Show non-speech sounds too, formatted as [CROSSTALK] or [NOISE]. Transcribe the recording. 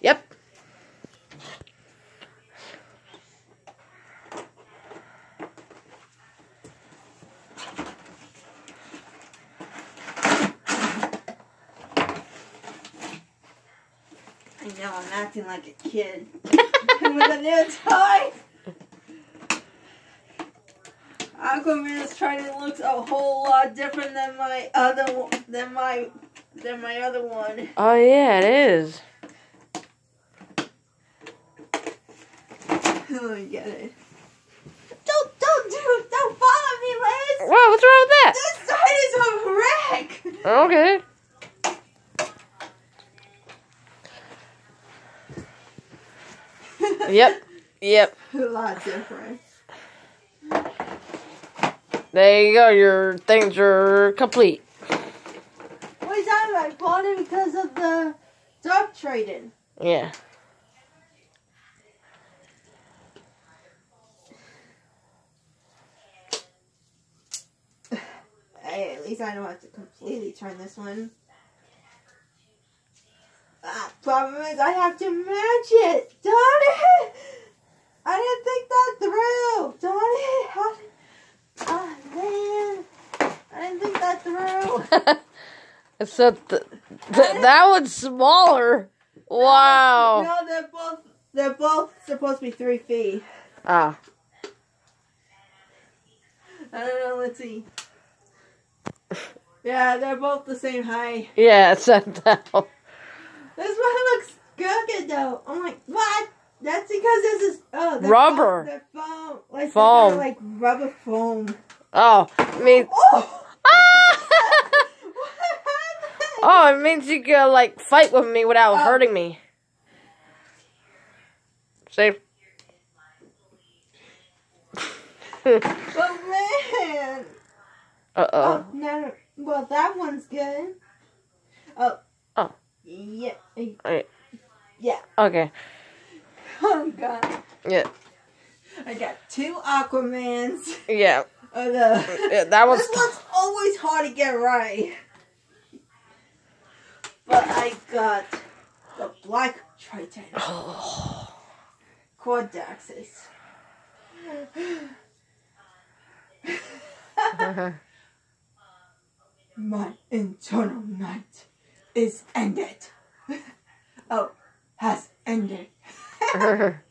Yep. I know I'm acting like a kid [LAUGHS] with a new toy. Aquaman's trident looks a whole lot different than my other one, than my than my other one. Oh yeah, it is. Me [LAUGHS] get it. Don't don't do don't follow me, Liz. Whoa, what's wrong with that? This side is a wreck. Okay. [LAUGHS] Yep. Yep. a lot different. There you go. Your things are complete. What is that? I bought it because of the dog trading. Yeah. Least I don't have to completely turn this one. Ah, problem is I have to match it. Darn it! I didn't think that through. Darn it! How. Ah, man. I didn't think that through. [LAUGHS] Except th- th- that one's smaller. Wow. No, they're both they're both supposed to be three feet. Ah. I don't know. Let's see. Yeah, they're both the same height. Yeah, that one. This one looks good though. I'm like, what? That's because this is oh Rubber. Foam, foam. Like, Foam. Like rubber foam. Oh, I mean. Oh! [LAUGHS] Ah! oh, it means you can like fight with me without Oh. hurting me. See? [LAUGHS] But man. Uh Oh, oh. no. Well, that one's good. Oh. Oh. Yeah. Alright. Yeah. Okay. [LAUGHS] Oh god. Yeah. I got two Aquamans. Yeah. [LAUGHS] Oh, the. Yeah, that was. This one's always hard to get right. But I got the Black Trident. Oh. Quadaxis. [LAUGHS] My internal night is ended. [LAUGHS] Oh, has ended. [LAUGHS] [LAUGHS]